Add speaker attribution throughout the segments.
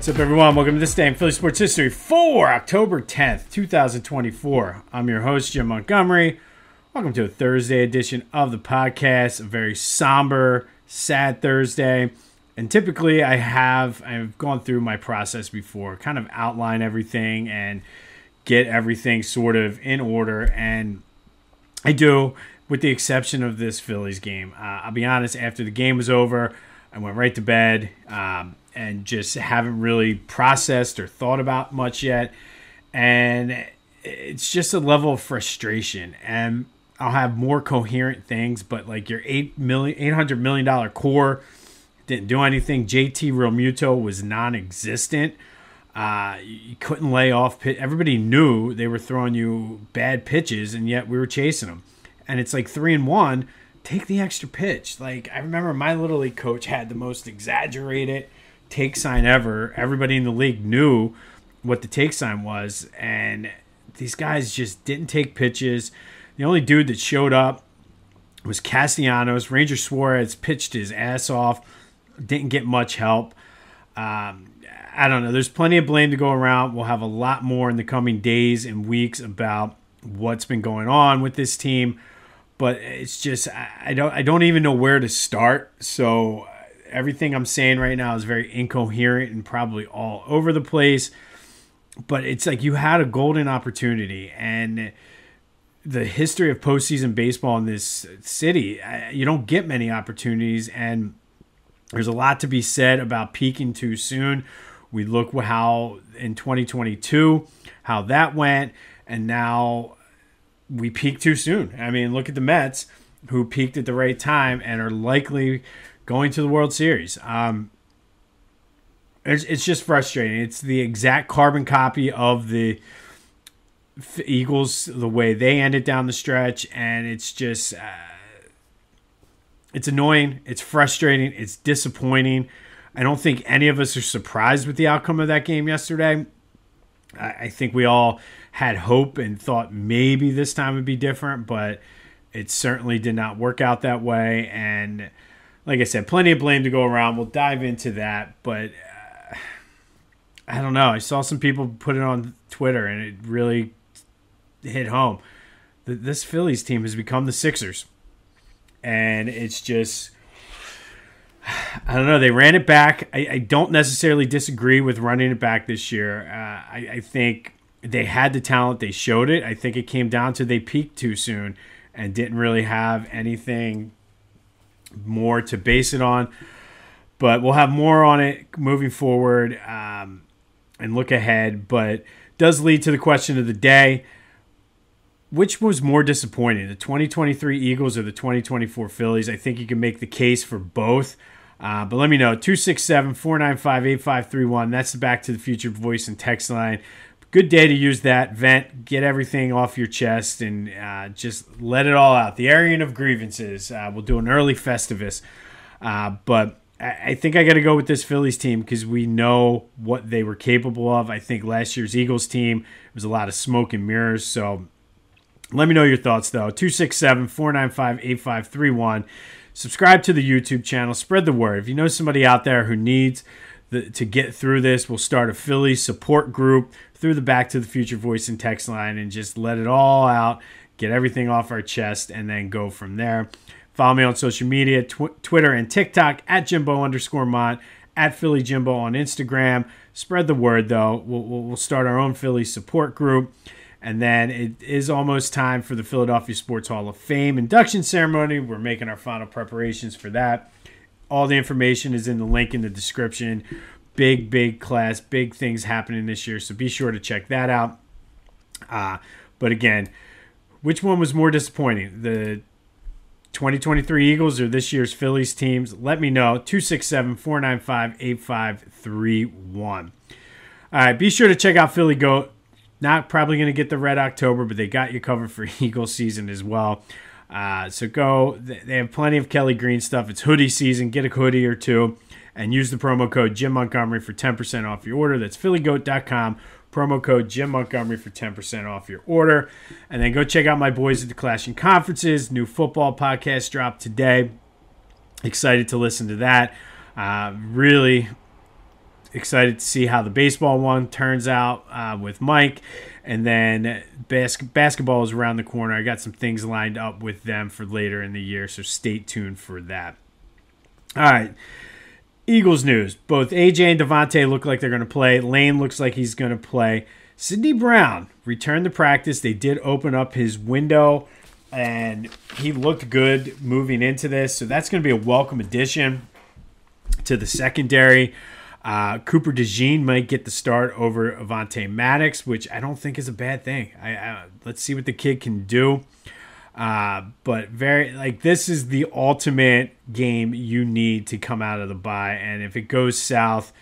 Speaker 1: What's up, everyone? Welcome to this day in Philly sports history for October 10th, 2024. I'm your host, Jim Montgomery. Welcome to a Thursday edition of the podcast, a very somber, sad Thursday. And typically, I have I've gone through my process before, kind of outline everything and get everything sort of in order. And I do, with the exception of this Phillies game. Uh, I'll be honest, after the game was over, I went right to bed. Um, and just haven't really processed or thought about much yet. And it's just a level of frustration. And I'll have more coherent things, but like your eight million, eight hundred million dollar core didn't do anything. JT Realmuto was non-existent. Uh, you couldn't lay off. Pit. Everybody knew they were throwing you bad pitches, and yet we were chasing them. And it's like three and one. Take the extra pitch. Like I remember, my little league coach had the most exaggerated take sign ever. Everybody in the league knew what the take sign was, and these guys just didn't take pitches. The only dude that showed up was Castellanos. Ranger Suarez pitched his ass off, didn't get much help. Um, I don't know. There's plenty of blame to go around. We'll have a lot more in the coming days and weeks about what's been going on with this team, but it's just I don't I don't even know where to start. So everything I'm saying right now is very incoherent and probably all over the place. But it's like you had a golden opportunity, and the history of postseason baseball in this city, you don't get many opportunities, and there's a lot to be said about peaking too soon. We look how in 2022 how that went, and now we peaked too soon. I mean, look at the Mets who peaked at the right time and are likely going to the World Series. Um, it's, it's just frustrating. It's the exact carbon copy of the Eagles, the way they ended down the stretch, and it's just uh, it's annoying. It's frustrating. It's disappointing. I don't think any of us are surprised with the outcome of that game yesterday. I, I think we all had hope and thought maybe this time would be different, but it certainly did not work out that way. And like I said, plenty of blame to go around. We'll dive into that, but uh, I don't know. I saw some people put it on Twitter, and it really hit home. This Phillies team has become the Sixers, and it's just. I don't know. They ran it back. I, I, don't necessarily disagree with running it back this year. Uh, I, I, think they had the talent. They showed it. I think it came down to they peaked too soon and didn't really have anything more to base it on. But we'll have more on it moving forward um, and look ahead. But does lead to the question of the day. Which was more disappointing, the 2023 Eagles or the 2024 Phillies? I think you can make the case for both. Uh, but let me know 267 495 8531. That's the Back to the Phuture voice and text line good day to use that vent, get everything off your chest, and uh, just let it all out. The airing of grievances. Uh, we'll do an early Festivus, uh, but I, I think I got to go with this Phillies team because we know what they were capable of. I think last year's Eagles team was a lot of smoke and mirrors. So let me know your thoughts though. 267 495 8531. Subscribe to the YouTube channel. Spread the word. If you know somebody out there who needs the, to get through this, we'll start a Philly support group through the Back to the Phuture voice and text line and just let it all out, get everything off our chest, and then go from there. Follow me on social media tw- Twitter and TikTok at Jimbo underscore Mont, at Philly Jimbo on Instagram. Spread the word, though. We'll, we'll start our own Philly support group. And then it is almost time for the Philadelphia Sports Hall of Fame induction ceremony. We're making our final preparations for that. All the information is in the link in the description. Big, big class, big things happening this year. So be sure to check that out. Uh, but again, which one was more disappointing? The 2023 Eagles or this year's Phillies teams? Let me know. 267 495 8531. All right, be sure to check out Philly Goat. Not probably going to get the red October, but they got you covered for Eagle season as well. Uh, so go. They have plenty of Kelly Green stuff. It's hoodie season. Get a hoodie or two and use the promo code Jim Montgomery for 10% off your order. That's phillygoat.com. Promo code Jim Montgomery for 10% off your order. And then go check out my boys at the Clashing Conferences. New football podcast dropped today. Excited to listen to that. Uh, really excited to see how the baseball one turns out uh, with Mike. And then bas- basketball is around the corner. I got some things lined up with them for later in the year, so stay tuned for that. All right. Eagles news. Both AJ and DeVonta look like they're going to play. Lane looks like he's going to play. Sydney Brown returned to practice. They did open up his window, and he looked good moving into this. So that's going to be a welcome addition to the secondary. Uh, Cooper DeJean might get the start over Avonte Maddox, which I don't think is a bad thing. I, I let's see what the kid can do. Uh, but very like this is the ultimate game you need to come out of the bye, and if it goes south,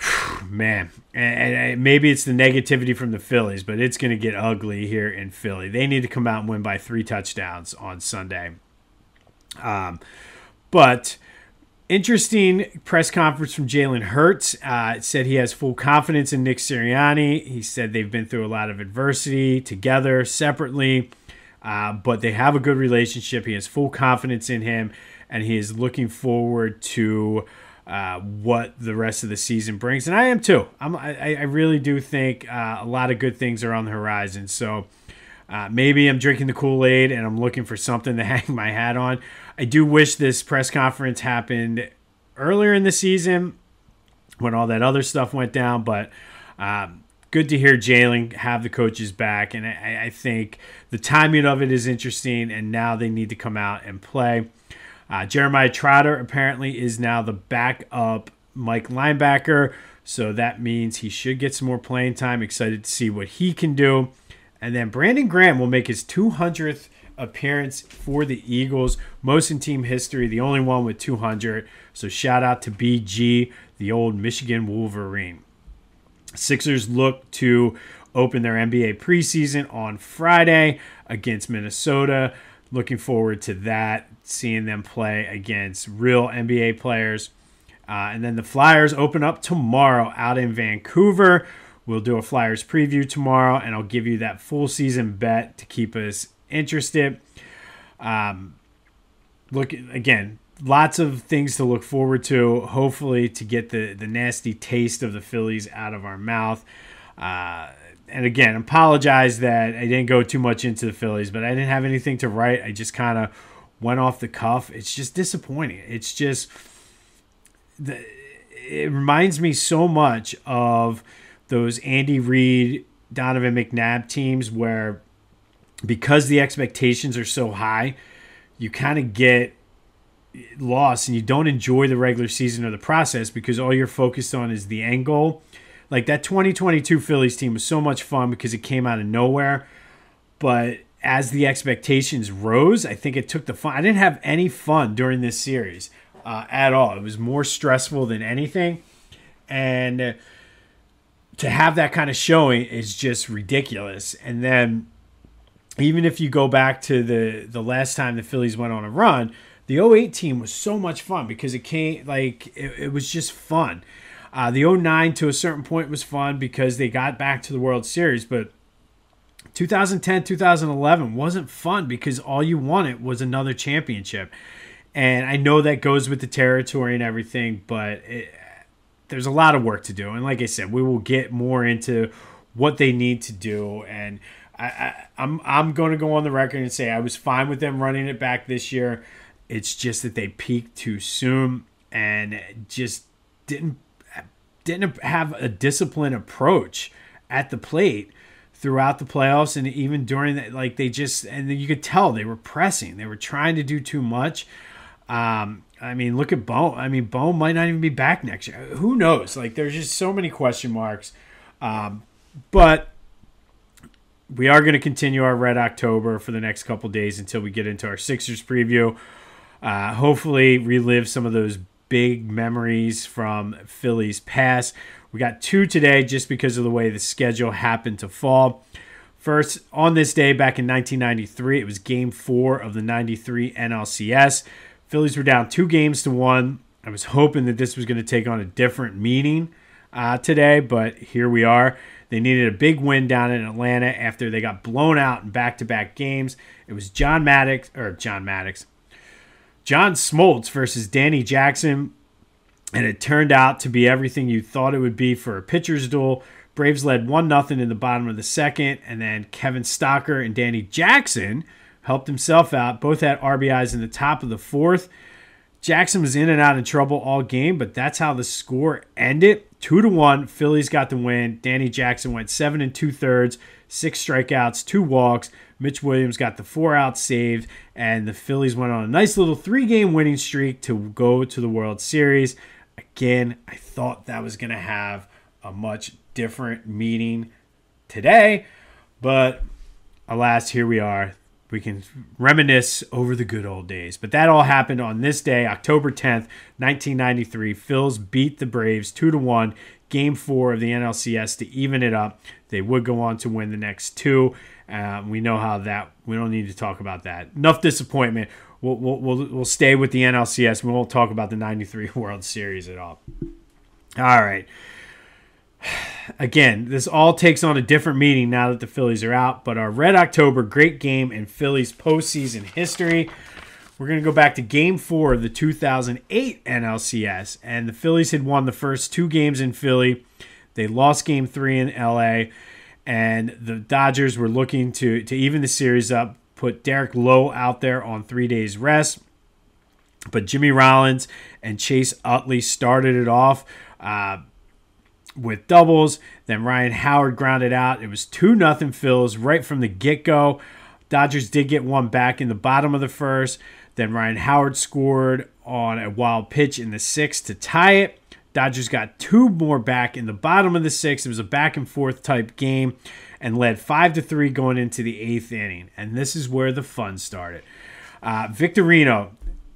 Speaker 1: man, and, and maybe it's the negativity from the Phillies, but it's going to get ugly here in Philly. They need to come out and win by three touchdowns on Sunday. Um, but interesting press conference from Jalen Hurts. Uh, said he has full confidence in Nick Sirianni. He said they've been through a lot of adversity together, separately, uh, but they have a good relationship. He has full confidence in him, and he is looking forward to uh, what the rest of the season brings. And I am too. I'm, I, I really do think uh, a lot of good things are on the horizon. So. Uh, maybe I'm drinking the Kool Aid and I'm looking for something to hang my hat on. I do wish this press conference happened earlier in the season when all that other stuff went down, but um, good to hear Jalen have the coaches back. And I, I, think the timing of it is interesting, and now they need to come out and play. Uh, Jeremiah Trotter apparently is now the backup Mike linebacker, so that means he should get some more playing time. Excited to see what he can do. And then Brandon Graham will make his 200th appearance for the Eagles, most in team history, the only one with 200. So shout out to BG, the old Michigan Wolverine. Sixers look to open their NBA preseason on Friday against Minnesota. Looking forward to that, seeing them play against real NBA players. Uh, and then the Flyers open up tomorrow out in Vancouver. We'll do a Flyers preview tomorrow, and I'll give you that full season bet to keep us interested. Um, look again, lots of things to look forward to. Hopefully, to get the the nasty taste of the Phillies out of our mouth. Uh, and again, apologize that I didn't go too much into the Phillies, but I didn't have anything to write. I just kind of went off the cuff. It's just disappointing. It's just the, it reminds me so much of those Andy Reid, Donovan McNabb teams where because the expectations are so high, you kind of get lost and you don't enjoy the regular season or the process because all you're focused on is the end goal. Like that 2022 Phillies team was so much fun because it came out of nowhere. But as the expectations rose, I think it took the fun. I didn't have any fun during this series uh, at all. It was more stressful than anything. And to have that kind of showing is just ridiculous. And then even if you go back to the the last time the Phillies went on a run, the 08 team was so much fun because it came like it, it was just fun. Uh, the 09 to a certain point was fun because they got back to the World Series, but 2010 2011 wasn't fun because all you wanted was another championship. And I know that goes with the territory and everything, but it, there's a lot of work to do. And like I said, we will get more into what they need to do and I, I'm, I'm going to go on the record and say I was fine with them running it back this year. It's just that they peaked too soon and just didn't didn't have a disciplined approach at the plate throughout the playoffs and even during that like they just and you could tell they were pressing. They were trying to do too much. Um i mean look at Bohm i mean Bohm might not even be back next year. Who knows? Like there's just so many question marks. Um but we are going to continue our Red October for the next couple days until we get into our Sixers preview. Uh, hopefully, relive some of those big memories from Philly's past. We got two today just because of the way the schedule happened to fall. First, on this day back in 1993, it was game four of the 93 NLCS. Phillies were down two games to one. I was hoping that this was going to take on a different meaning uh, today, but here we are. They needed a big win down in Atlanta after they got blown out in back-to-back games. It was John Maddux or John Maddux, John Smoltz versus Danny Jackson. and it turned out to be everything you thought it would be for a pitcher's duel. Braves led 1 0 in the bottom of the second, and then Kevin Stocker and Danny Jackson helped himself out. Both had RBIs in the top of the fourth. Jackson was in and out of trouble all game, but that's how the score ended. Two to one, Phillies got the win. Danny Jackson went seven and two thirds, six strikeouts, two walks. Mitch Williams got the four out saved, and the Phillies went on a nice little three game winning streak to go to the World Series. Again, I thought that was going to have a much different meaning today, but alas, here we are. We can reminisce over the good old days. But that all happened on this day, October 10th, 1993. Phils beat the Braves 2 to 1, game four of the NLCS to even it up. They would go on to win the next two. Uh, we know how that, we don't need to talk about that. Enough disappointment. We'll, we'll, we'll, we'll stay with the NLCS. We won't talk about the 93 World Series at all. All right again, this all takes on a different meaning now that the Phillies are out. But our Red October, great game in Phillies postseason history. We're going to go back to game four of the 2008 NLCS. And the Phillies had won the first two games in Philly. They lost game three in LA. And the Dodgers were looking to, to even the series up, put Derek Lowe out there on three days' rest. But Jimmy Rollins and Chase Utley started it off. Uh, with doubles. Then Ryan Howard grounded out. It was 2 nothing Phils right from the get go. Dodgers did get one back in the bottom of the first. Then Ryan Howard scored on a wild pitch in the sixth to tie it. Dodgers got two more back in the bottom of the sixth. It was a back and forth type game and led 5 to 3 going into the eighth inning. And this is where the fun started. Uh, Victorino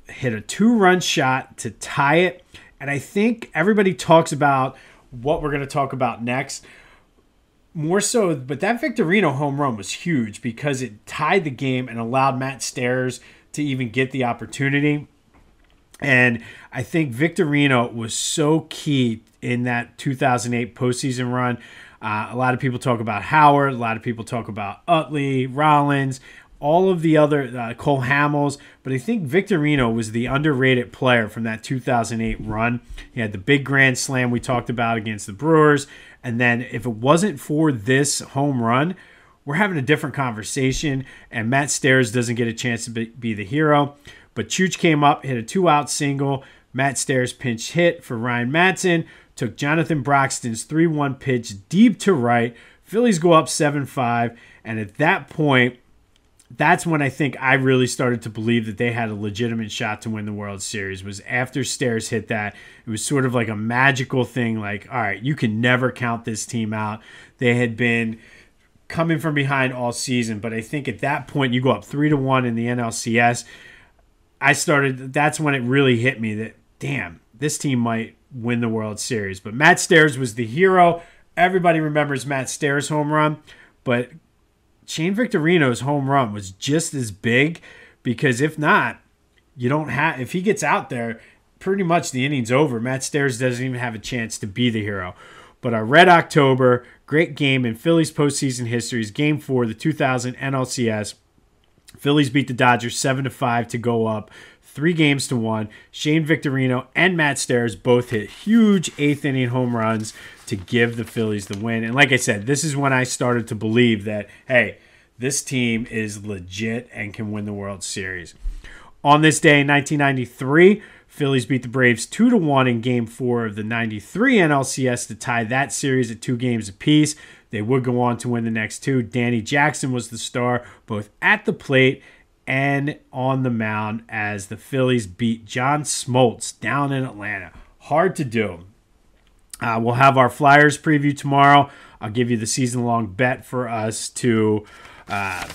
Speaker 1: hit a two run shot to tie it. And I think everybody talks about what we're going to talk about next. More so, but that Victorino home run was huge because it tied the game and allowed Matt Stairs to even get the opportunity. And I think Victorino was so key in that 2008 postseason run. Uh, a lot of people talk about Howard. A lot of people talk about Utley, Rollins all of the other uh, Cole Hamels, but I think Victorino was the underrated player from that 2008 run. He had the big grand slam we talked about against the Brewers, and then if it wasn't for this home run, we're having a different conversation, and Matt Stairs doesn't get a chance to be, be the hero. But Chooch came up, hit a two-out single. Matt Stairs pinch hit for Ryan Madson, took Jonathan Broxton's 3-1 pitch deep to right. Phillies go up 7-5, and at that point that's when I think I really started to believe that they had a legitimate shot to win the World Series. Was after Stairs hit that, it was sort of like a magical thing. Like, all right, you can never count this team out. They had been coming from behind all season, but I think at that point you go up three to one in the NLCS. I started. That's when it really hit me that damn, this team might win the World Series. But Matt Stairs was the hero. Everybody remembers Matt Stairs' home run, but Shane Victorino's home run was just as big because if not, you don't have if he gets out there, pretty much the inning's over. Matt Stairs doesn't even have a chance to be the hero. But our Red October, great game in Phillies postseason history is game four, the 2000 NLCS. Phillies beat the Dodgers 7 to 5 to go up three games to one. Shane Victorino and Matt Stairs both hit huge eighth inning home runs to give the Phillies the win. And like I said, this is when I started to believe that, hey, this team is legit and can win the World Series. On this day in 1993, Phillies beat the Braves 2 to 1 in game 4 of the 93 NLCS to tie that series at 2 games apiece. They would go on to win the next two. Danny Jackson was the star both at the plate and on the mound as the Phillies beat John Smoltz down in Atlanta. Hard to do. Uh, we'll have our Flyers preview tomorrow. I'll give you the season long bet for us to uh,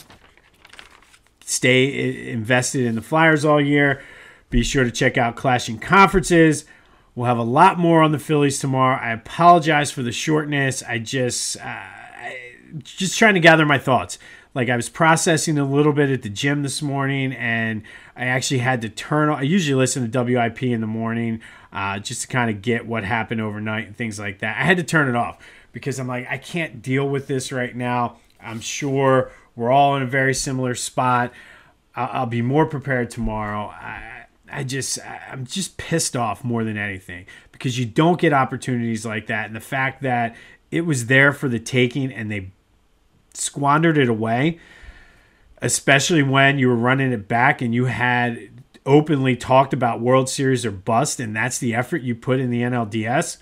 Speaker 1: stay invested in the Flyers all year. Be sure to check out Clashing Conferences. We'll have a lot more on the Phillies tomorrow. I apologize for the shortness. I just, uh, I, just trying to gather my thoughts like I was processing a little bit at the gym this morning, and I actually had to turn. I usually listen to WIP in the morning uh, just to kind of get what happened overnight and things like that. I had to turn it off because I'm like, I can't deal with this right now. I'm sure we're all in a very similar spot. I'll, I'll be more prepared tomorrow. I, I just I'm just pissed off more than anything because you don't get opportunities like that, and the fact that it was there for the taking and they squandered it away, especially when you were running it back and you had openly talked about World Series or bust, and that's the effort you put in the NLDS.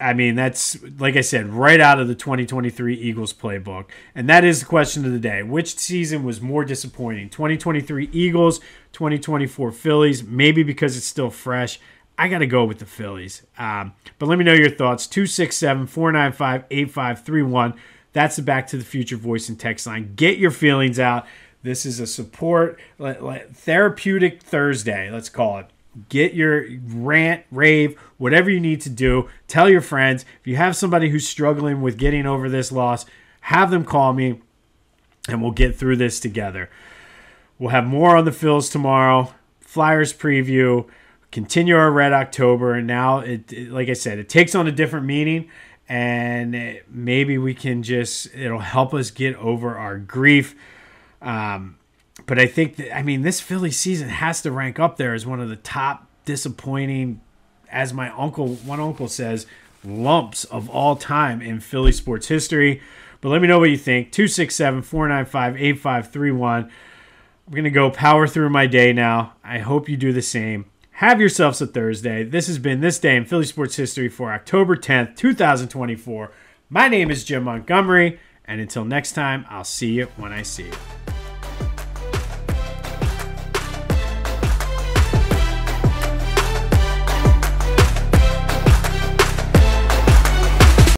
Speaker 1: I mean, that's like I said, right out of the 2023 Eagles playbook. And that is the question of the day. Which season was more disappointing? 2023 Eagles, 2024 Phillies, maybe because it's still fresh. I got to go with the Phillies. Um, but let me know your thoughts. 267 495 8531. That's the Back to the Phuture voice and text line. Get your feelings out. This is a support, therapeutic Thursday, let's call it. Get your rant, rave, whatever you need to do. Tell your friends. If you have somebody who's struggling with getting over this loss, have them call me and we'll get through this together. We'll have more on the Phils tomorrow. Flyers preview. Continue our Red October. And now, it, it like I said, it takes on a different meaning. And maybe we can just, it'll help us get over our grief. Um, but I think that, I mean, this Philly season has to rank up there as one of the top disappointing, as my uncle, one uncle says, lumps of all time in Philly sports history. But let me know what you think. 267 495 8531. I'm going to go power through my day now. I hope you do the same. Have yourselves a Thursday. This has been This Day in Philly Sports History for October 10th, 2024. My name is Jim Montgomery, and until next time, I'll see you when I see you.